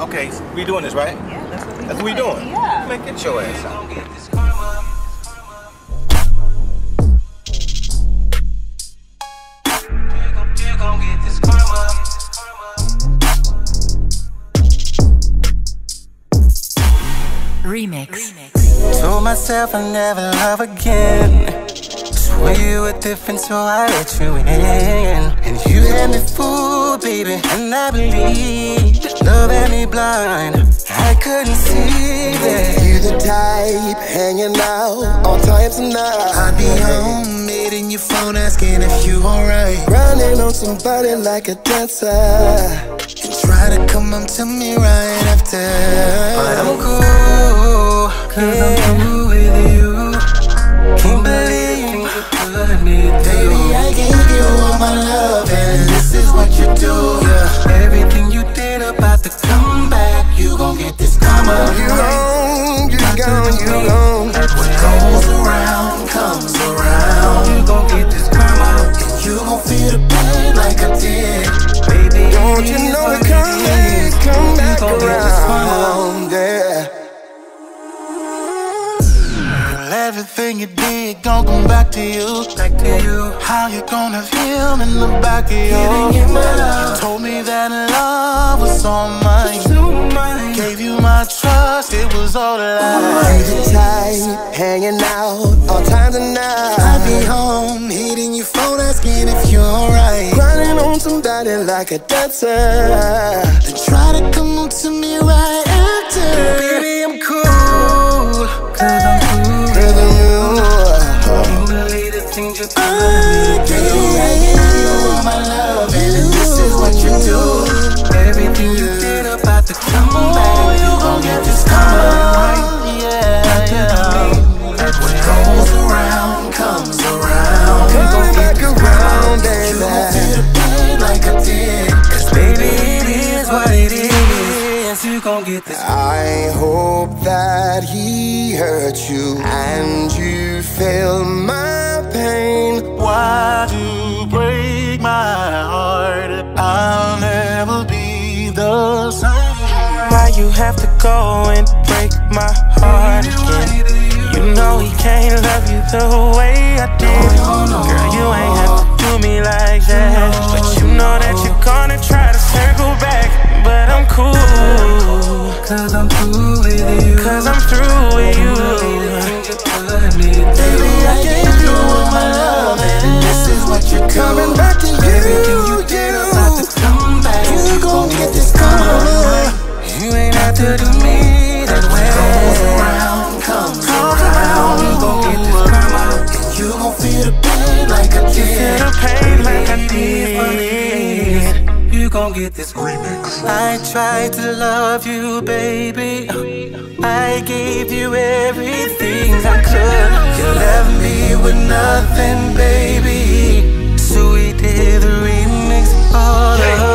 Okay, we doing this, right? Yeah, that's what we That's what we doing. doing. Yeah. Man, get your ass out. Remix. Told myself I'd never love again. You were different, so I let you in. And you had me fooled, baby. And I believed love had me blind. I couldn't see that. You the type hanging out all times of night. I'd be home, hitting your phone, asking if you alright. Grinding on somebody like a dancer. And try to come up to me right after. But I'm cool, cause I'm cool everything you did gon' come back to you. Back to you. How you gonna feel in the back of you? You told me that love was all mine. Gave you my trust, it was all a You lie. the type hanging out all times of night. I'd be home, hitting your phone, asking if you're alright. Grinding on somebody like a dancer. Things you put me through. I gave you all my love, and this is what you do. Everything you did about to come back, you gon' get this karma. Yeah, yeah. What goes around comes around. Gon' Coming get back this around, karma. You gon' baby. the like I did. 'Cause baby, it is what it is. You gon' get this. I hope that he hurt you and you feel my pain. Why'd you break my heart? I'll never be the same. Why you have to go and break my heart again? You know he can't love you the way I did. Girl, you ain't have to do me like that. But you know that you're gonna try to circle back. But I'm cool, Cause I'm through with you. cause I'm through gon' get this remix. I tried to love you, baby. I gave you everything I could. You left me with nothing, baby. So we did the remix all yeah.